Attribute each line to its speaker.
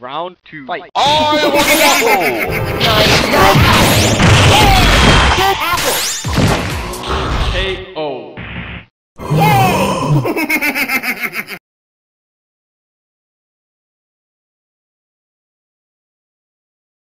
Speaker 1: Round two. Fight.
Speaker 2: I am an apple.
Speaker 3: Nice. Apple.
Speaker 1: K.O.
Speaker 3: Yay!